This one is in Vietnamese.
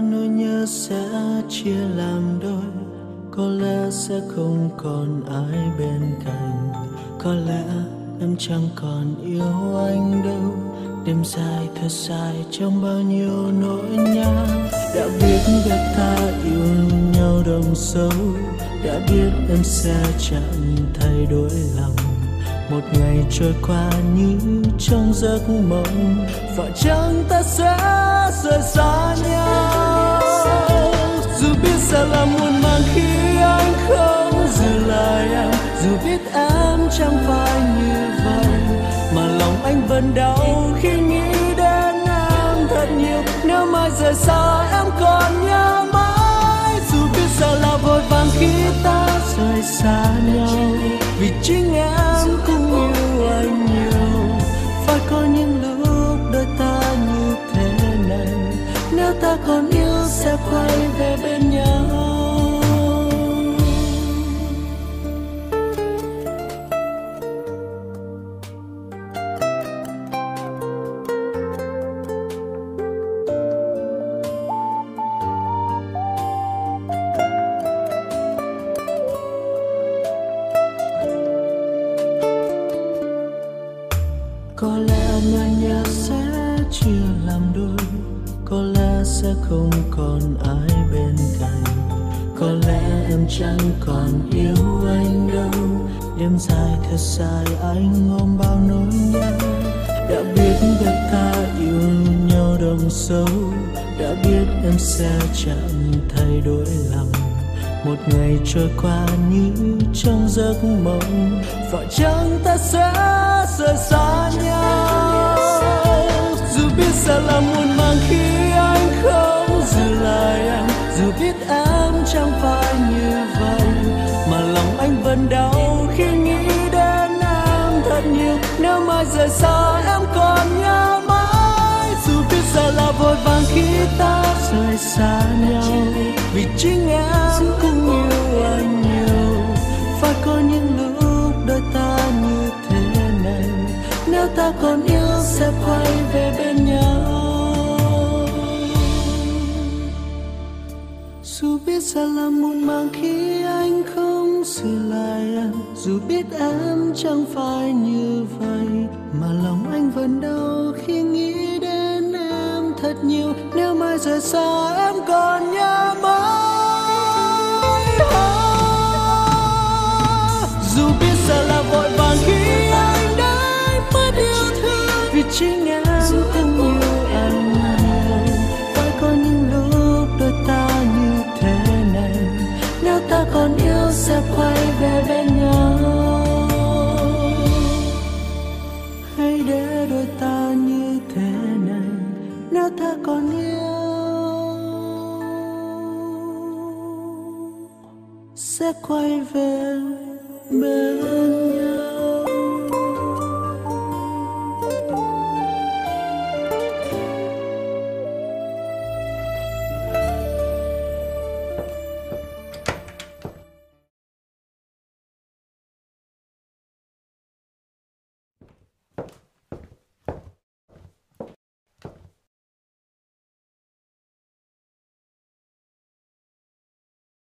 nỗi nhớ sẽ chia làm đôi. Có lẽ sẽ không còn ai bên cạnh. Có lẽ em chẳng còn yêu anh đâu. Đêm dài thật dài trong bao nhiêu nỗi nhớ. Đã biết được ta yêu nhau đồng sâu. Đã biết em sẽ chẳng thay đổi lòng. Một ngày trôi qua như trong giấc mộng. Và chẳng ta sẽ rời xa nhau là muôn màng khi anh không giữ lại em. Dù biết em chẳng phải như vậy, mà lòng anh vẫn đau khi nghĩ đến em thật nhiều. Nếu mai rời xa em còn nhớ mãi, dù biết giờ là vội vàng khi ta rời xa nhau. Vì chính em cũng yêu anh nhiều, phải có những lúc đôi ta như thế này. Nếu ta còn yêu sẽ quay về bên nhau. Có lẽ nơi nhà sẽ chia làm đôi, có lẽ sẽ không còn ai bên cạnh. Có lẽ em chẳng còn yêu anh đâu. Đêm dài thật dài anh ôm bao nỗi nhớ. Đã biết được ta yêu nhau đồng sâu. Đã biết em sẽ chẳng thay đổi lòng. Một ngày trôi qua như trong giấc mộng. Và chẳng ta sẽ rời xa nhau. Dù biết sẽ là muôn mai rời xa em còn nhớ mãi. Dù biết giờ là vội vàng khi ta rời xa nhau. Vì chính em cũng yêu anh nhiều. Phải có những lúc đôi ta như thế này. Nếu ta còn yêu sẽ quay về bên nhau. Dù biết giờ là muộn màng khi anh không giữ lại em. Dù biết em chẳng phải như vậy mà lòng anh vẫn đau khi nghĩ đến em thật nhiều. Nếu mai rời xa em còn hãy để đôi ta như thế này, nếu ta còn yêu, sẽ quay về bên nhau.